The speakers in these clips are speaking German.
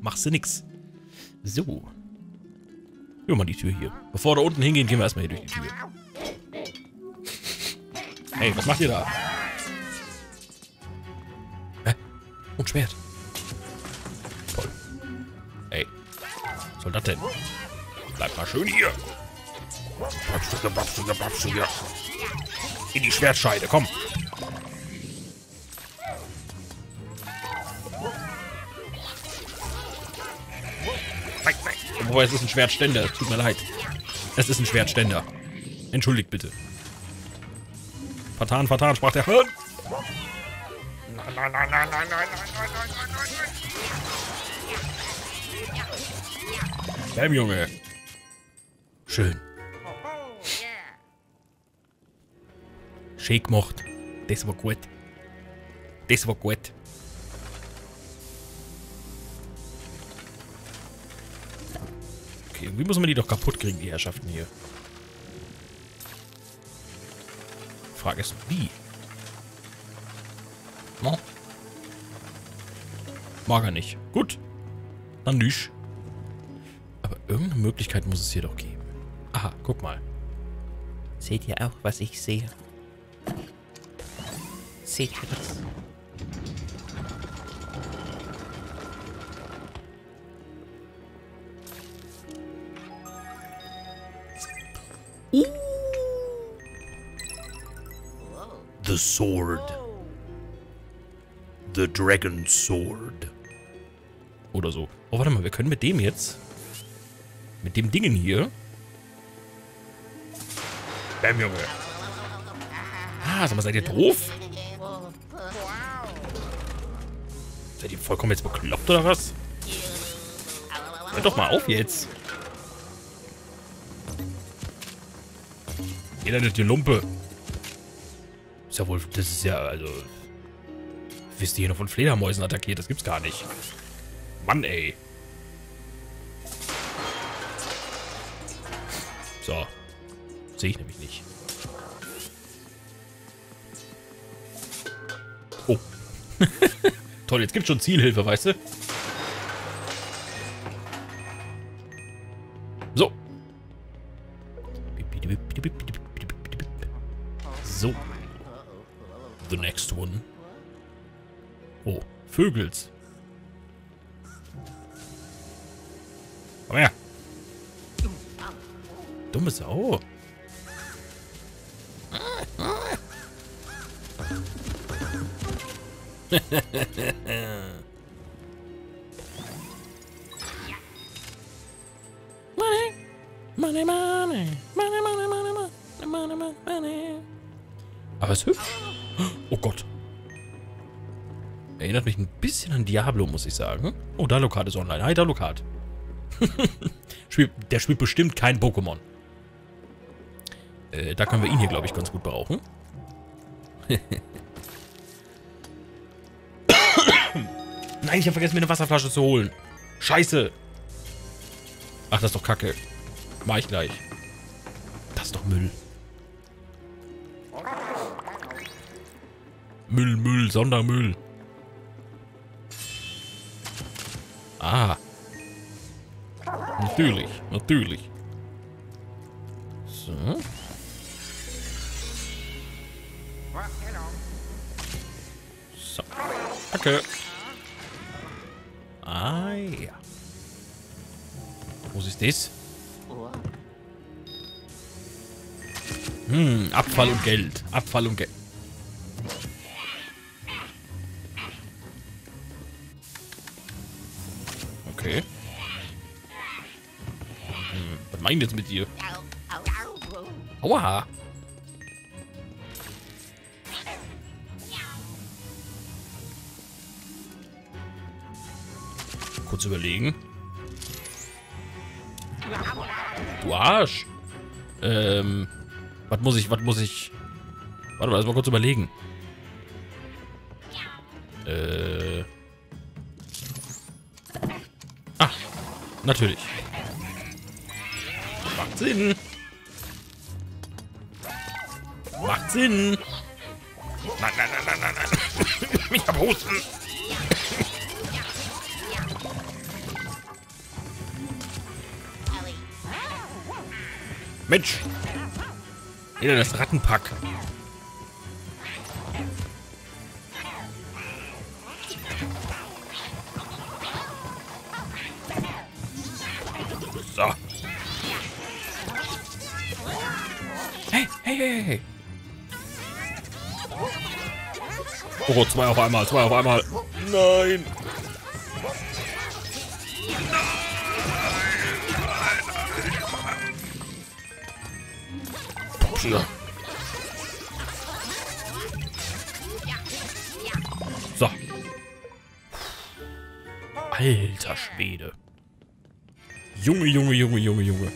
machst du nix. So. Ja, mal die Tür hier. Bevor wir da unten hingehen, gehen wir erstmal hier durch die Tür. Hey, was macht ihr da? Hä? Und Schwert. Toll. Ey. Was soll das denn? Bleib mal schön hier. Babstuge, Babstuge, Babstuge. In die Schwertscheide, komm. Wobei, es ist ein Schwertständer. Tut mir leid. Es ist ein Schwertständer. Entschuldigt bitte. Vertan, vertan, sprach der Hirn. Nein, nein, nein, nein, nein, nein, nein, nein, nein, nein, nein. Bam, Junge. Schön. Schön gemacht. Das war gut. Das war gut. Okay, irgendwie muss man die doch kaputt kriegen, die Herrschaften hier. Frage ist, wie? No? Mag er nicht. Gut. Dann nicht. Aber irgendeine Möglichkeit muss es hier doch geben. Aha, guck mal. Seht ihr auch, was ich sehe? Seht ihr das? The Sword. The Dragon Sword. Oder so. Oh, warte mal, wir können mit dem jetzt... Mit dem Dingen hier... Bam, Junge. Ah, sag mal, seid ihr doof? Seid ihr vollkommen jetzt bekloppt oder was? Hört doch mal auf jetzt. Die Lumpe. Ist ja wohl, das ist ja, also... Wisst ihr hier noch von Fledermäusen attackiert? Das gibt's gar nicht. Mann, ey. So. Sehe ich nämlich nicht. Oh. Toll, jetzt gibt's schon Zielhilfe, weißt du? Money, money, money, money, money, money, money, money. Aber ist hübsch. Oh Gott. Erinnert mich ein bisschen an Diablo, muss ich sagen. Oh, Dalokart ist online. Hi, Dalokart. der spielt bestimmt kein Pokémon. Äh, da können wir ihn hier, glaube ich, ganz gut brauchen. Nein, ich habe vergessen, mir eine Wasserflasche zu holen. Scheiße. Ach, das ist doch Kacke. Mach ich gleich. Das ist doch Müll. Müll, Müll, Sondermüll. Ah. Natürlich, natürlich. So. So. Danke. Ah, ja. Was ist das? Hm, Abfall und Geld. Abfall und Geld. Okay. Hm, was meint jetzt mit dir? Aua. Kurz überlegen. Du Arsch. Ähm, was muss ich, was muss ich... Warte mal, erstmal kurz überlegen. Äh... Ah, natürlich. Macht Sinn. Macht Sinn. Nein, nein, nein, nein, nein, nein. Ich hab Husten. Mensch, wieder das Rattenpack. So. Hey, hey, hey, hey. Oh, zwei auf einmal, zwei auf einmal. Nein. Hier. So. Alter Schwede. Junge, Junge, Junge, Junge, Junge.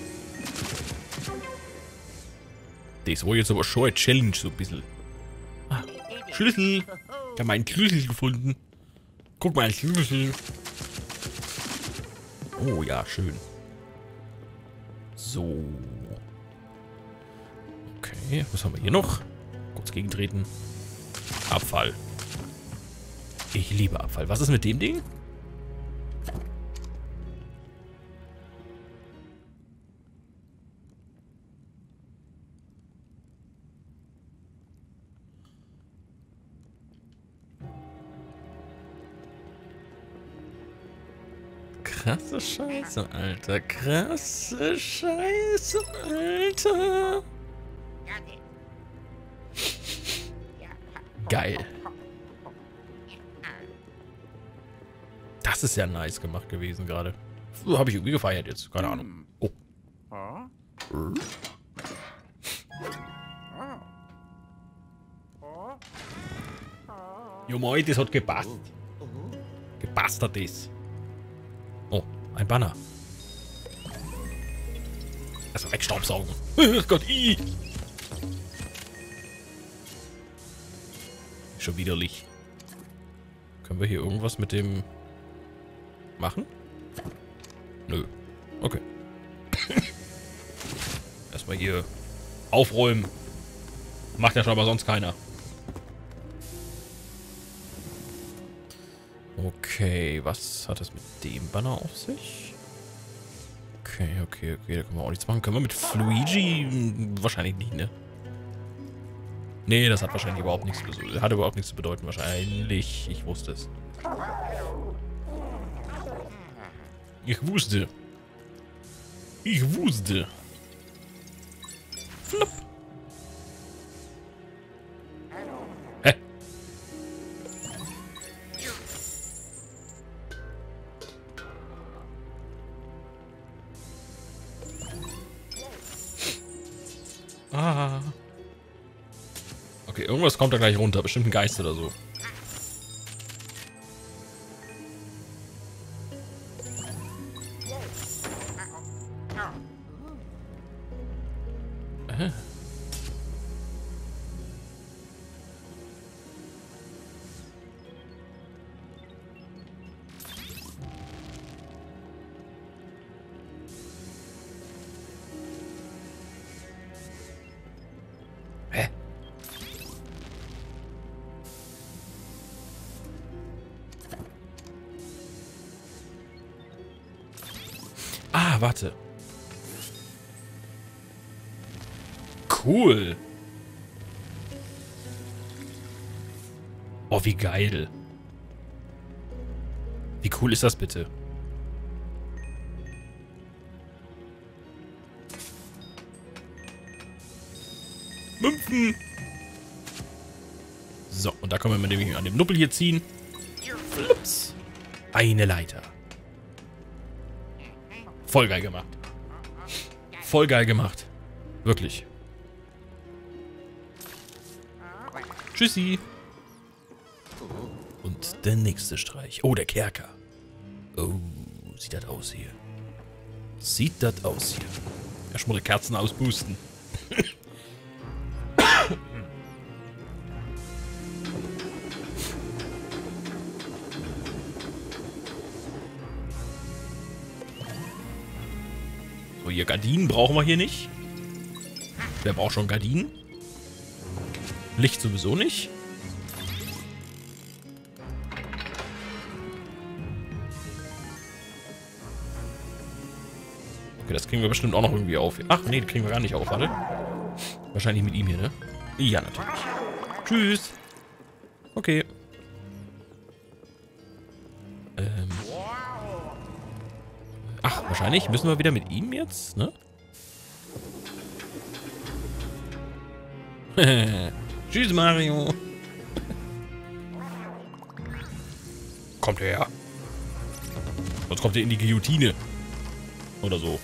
Das war jetzt aber schon eine Challenge, so ein bisschen. Ah, Schlüssel. Ich habe meinen Schlüssel gefunden. Guck mal, Schlüssel. Oh ja, schön. So. Okay, was haben wir hier noch? Kurz gegentreten. Abfall. Ich liebe Abfall. Was ist mit dem Ding? Krasse Scheiße, Alter. Krasse Scheiße, Alter. Geil. Das ist ja nice gemacht gewesen gerade. So habe ich irgendwie gefeiert jetzt. Keine Ahnung. Oh. Jo moi, das hat gepasst. Gepasst hat das. Oh, ein Banner. Also wegstaubsaugen. Oh Gott, i. Schon widerlich. Können wir hier irgendwas mit dem machen? Nö. Okay. Erstmal hier aufräumen. Macht ja schon aber sonst keiner. Okay, was hat das mit dem Banner auf sich? Okay, okay, okay, da können wir auch nichts machen. Können wir mit Fluigi? Wahrscheinlich nicht, ne? Nee, das hat wahrscheinlich überhaupt nichts zu Hat überhaupt nichts zu bedeuten, wahrscheinlich. Ich wusste es. Ich wusste. Ich wusste. Flop. Kommt da gleich runter. Bestimmt ein Geist oder so. Äh. Warte. Cool. Oh, wie geil. Wie cool ist das bitte? Münzen. So, und da können wir nämlich an dem Nuppel hier ziehen. Flips. Eine Leiter. Voll geil gemacht. Voll geil gemacht. Wirklich. Tschüssi. Und der nächste Streich. Oh, der Kerker. Oh, sieht das aus hier. Sieht das aus hier. Erstmal die Kerzen auspusten. Gardinen brauchen wir hier nicht. Wer braucht schon Gardinen? Licht sowieso nicht. Okay, das kriegen wir bestimmt auch noch irgendwie auf. Ach, nee, das kriegen wir gar nicht auf, warte. Wahrscheinlich mit ihm hier, ne? Ja, natürlich. Tschüss. Okay. Wahrscheinlich müssen wir wieder mit ihm jetzt, ne? Tschüss, Mario. kommt her. Sonst kommt er in die Guillotine. Oder so.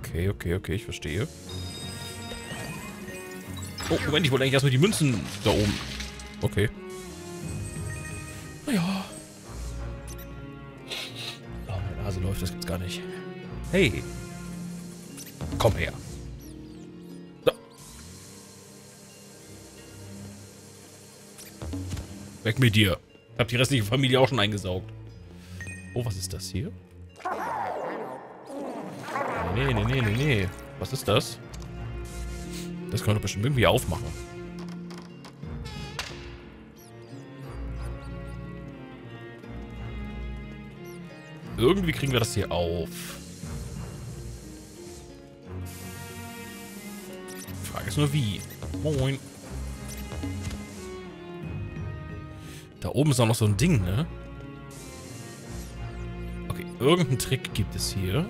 Okay, okay, okay, ich verstehe. Oh, Moment, ich wollte eigentlich erstmal die Münzen da oben. Okay. Gibt's gar nicht. Hey. Komm her. So. Weg mit dir. Ich hab die restliche Familie auch schon eingesaugt. Oh, was ist das hier? Nee, nee, nee, nee, nee. Was ist das? Das können wir doch bestimmt irgendwie aufmachen. Irgendwie kriegen wir das hier auf. Die Frage ist nur wie. Moin. Da oben ist auch noch so ein Ding, ne? Okay, irgendeinen Trick gibt es hier.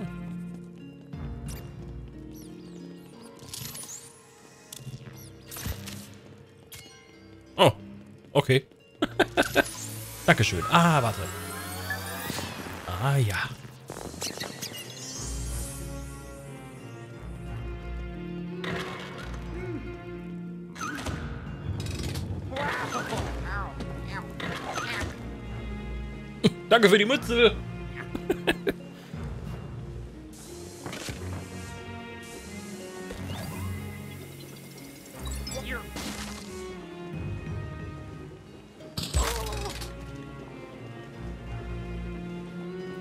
Oh, okay. Dankeschön. Ah, warte. Ah, ja. Danke für die Mütze.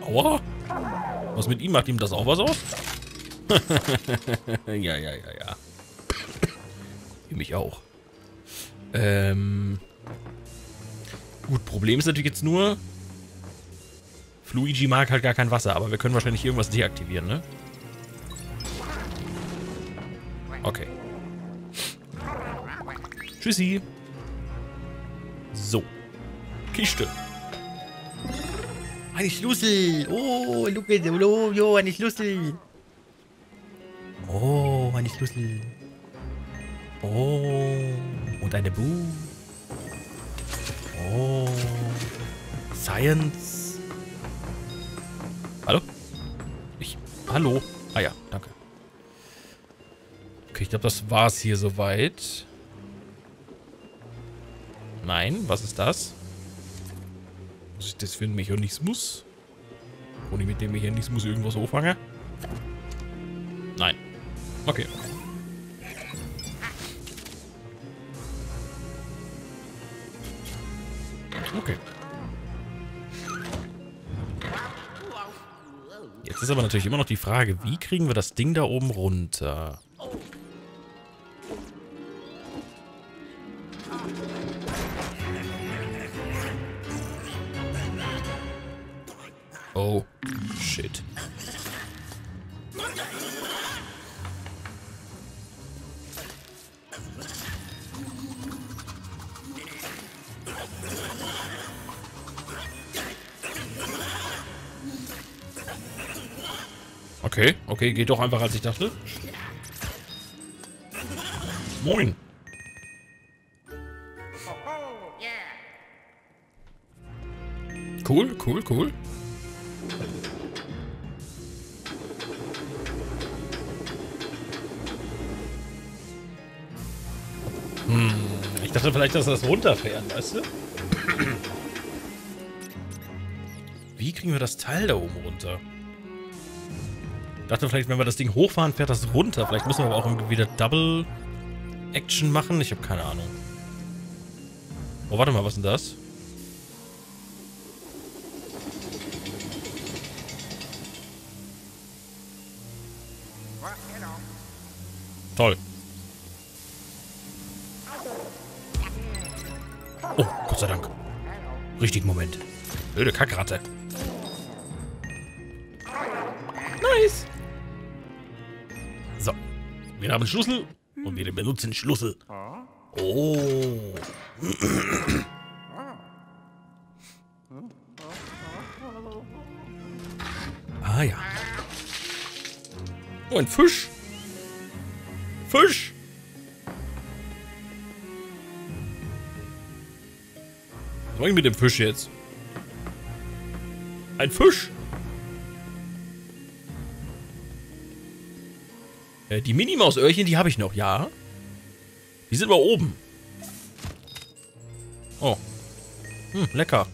Aua. Was mit ihm macht ihm das auch was aus? ja, ja, ja, ja. Für mich auch. Ähm. Gut, Problem ist natürlich jetzt nur, Luigi mag halt gar kein Wasser, aber wir können wahrscheinlich irgendwas deaktivieren, ne? Okay. Tschüssi. So. Kiste. Eine Schlüssel. Oh, look oh, jo, eine Schlüssel. Oh, eine Schlüssel. Oh, und eine Bu. Oh. Science. Hallo? Ich. Hallo? Ah ja, danke. Okay, ich glaube, das war's hier soweit. Nein, was ist das? Was ist das für ein Mechanismus? Wo ich mit dem Mechanismus irgendwas auffange? Nein. Okay. Okay. Jetzt ist aber natürlich immer noch die Frage, wie kriegen wir das Ding da oben runter? Shit. Okay, okay, geht doch einfach, als ich dachte. Moin. Cool, cool, cool. Hm, ich dachte vielleicht, dass das runterfährt, weißt du? Wie kriegen wir das Teil da oben runter? Ich dachte vielleicht, wenn wir das Ding hochfahren, fährt das runter. Vielleicht müssen wir aber auch irgendwie wieder Double Action machen. Ich habe keine Ahnung. Oh, warte mal, was ist denn das? Toll. Gott sei Dank. Richtig Moment. Blöde Kackratte. Nice. So. Wir haben Schlüssel und wir benutzen Schlüssel. Oh. ah ja. Oh, ein Fisch. Fisch. Mache ich mit dem Fisch jetzt? Ein Fisch. Äh, die Minimaus-Öhrchen, die habe ich noch, ja. Die sind aber oben. Oh. Hm, lecker.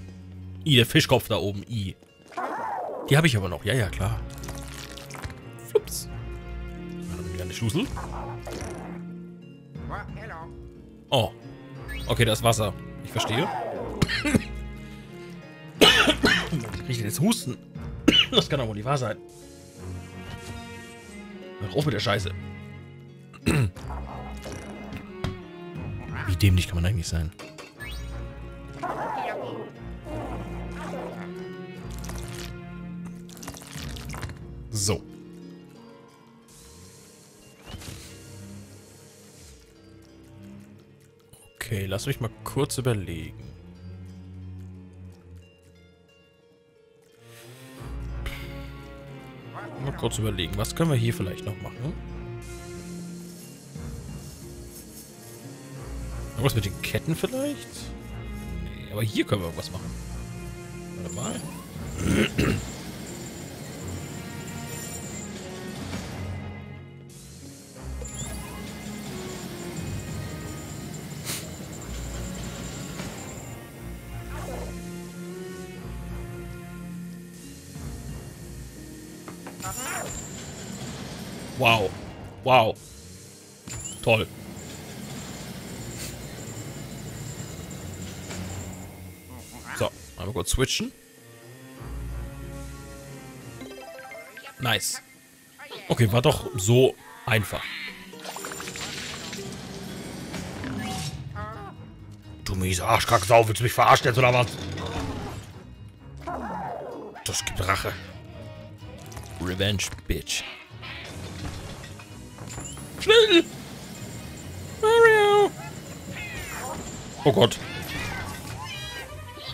I, der Fischkopf da oben. I. Die habe ich aber noch. Ja, ja, klar. Flups. Dann haben wir wieder eine Schlüssel. Oh. Okay, da ist Wasser. Ich verstehe. Ich kriege jetzt Husten. Das kann doch wohl nicht wahr sein. Hör auf mit der Scheiße. Wie dämlich kann man eigentlich sein? So. Okay, lass mich mal kurz überlegen. Kurz überlegen, was können wir hier vielleicht noch machen? Irgendwas mit den Ketten vielleicht? Nee, aber hier können wir was machen. Warte mal. Wow. Toll. So, einmal kurz switchen. Nice. Okay, war doch so einfach. Du miese Arschkacksau, willst du mich verarschen jetzt oder was? Das gibt Rache. Revenge, Bitch. Schnell! Mario! Oh Gott.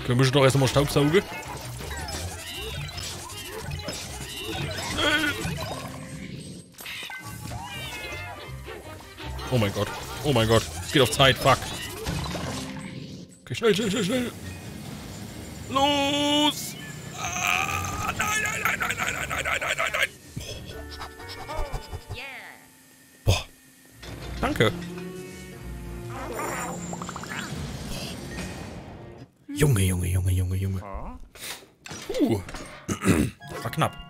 Können wir schon doch erst einmal Staubsaugen? Oh mein Gott. Oh mein Gott. Es geht auf Zeit. Fuck. Okay, schnell, schnell, schnell, schnell. Los! maken. Jongen, jongen, jongen, jongen, jongen. Oeh. Dat knap.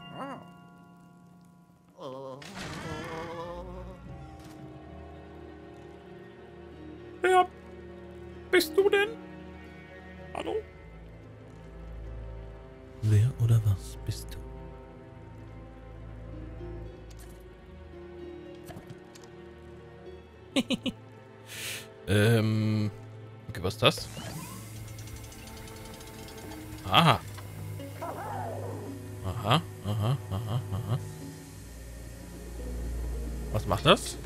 Das?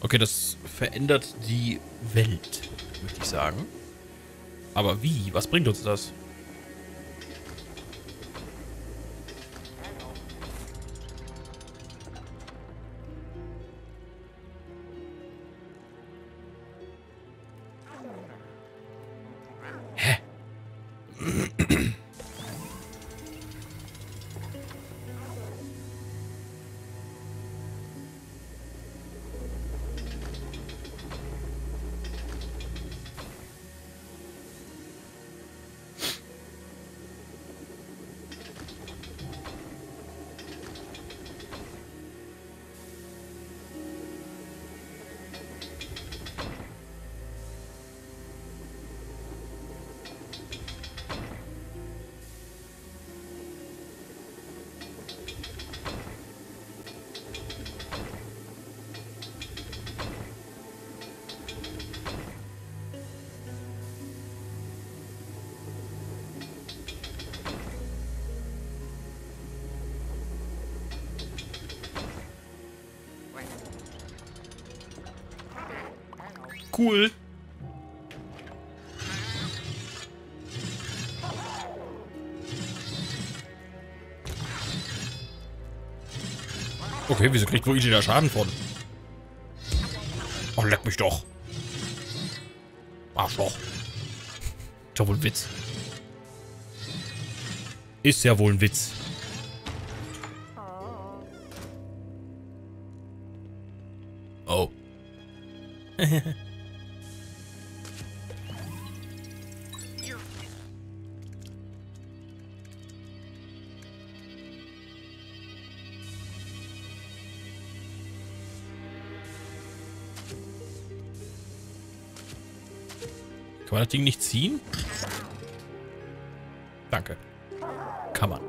Okay, das verändert die Welt, möchte ich sagen. Aber wie? Was bringt uns das? Cool. Okay, wieso kriegt Luigi da Schaden von? Oh, leck mich doch. Arschloch. Ist ja wohl ein Witz. Ist ja wohl ein Witz. Oh. Kann man das Ding nicht ziehen? Danke. Kann man.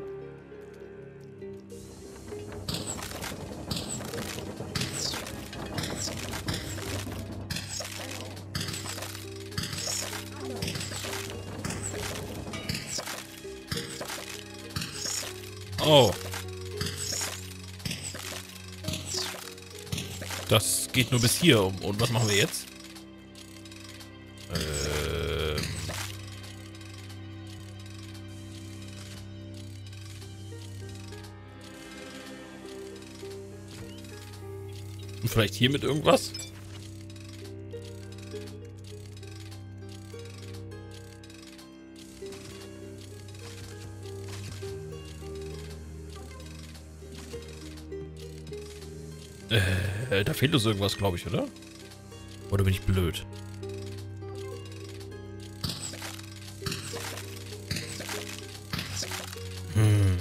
Oh. Das geht nur bis hier. Und was machen wir jetzt? Vielleicht hier mit irgendwas? Äh, da fehlt uns irgendwas, glaube ich, oder? Oder bin ich blöd? Hm.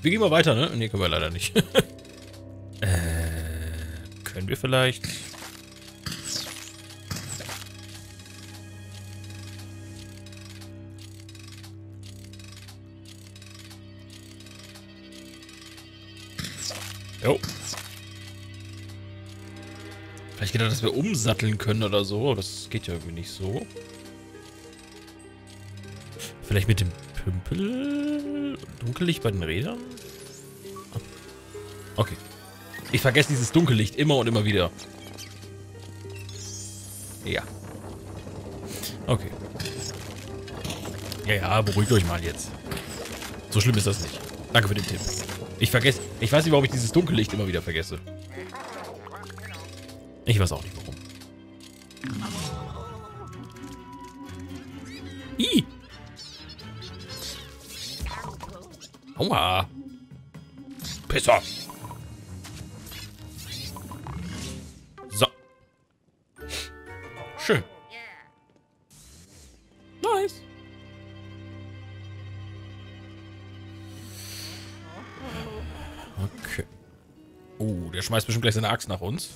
Wir gehen mal weiter, ne? Ne, können wir leider nicht. können wir vielleicht... Jo. Vielleicht gedacht, dass wir umsatteln können oder so. Das geht ja irgendwie nicht so. Vielleicht mit dem Pümpel? Dunkellicht bei den Rädern? Okay. Ich vergesse dieses Dunkellicht immer und immer wieder. Ja. Okay. Ja, ja, beruhigt euch mal jetzt. So schlimm ist das nicht. Danke für den Tipp. Ich vergesse... Ich weiß nicht, warum ich dieses Dunkellicht immer wieder vergesse. Ich weiß auch nicht, warum. Ih! Aua! Pisser! Schmeißt bestimmt gleich seine Axt nach uns.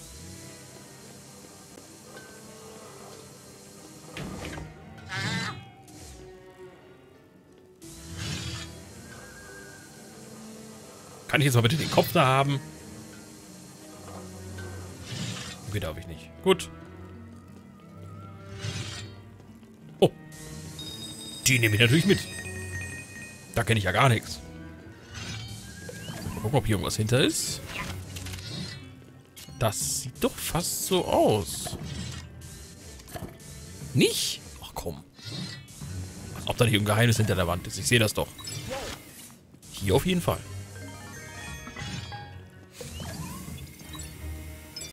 Kann ich jetzt mal bitte den Kopf da haben? Okay, darf ich nicht. Gut. Oh. Die nehme ich natürlich mit. Da kenne ich ja gar nichts. Mal gucken, ob hier irgendwas hinter ist. Das sieht doch fast so aus. Nicht? Ach komm. Als ob da nicht ein Geheimnis hinter der Wand ist. Ich sehe das doch. Hier auf jeden Fall.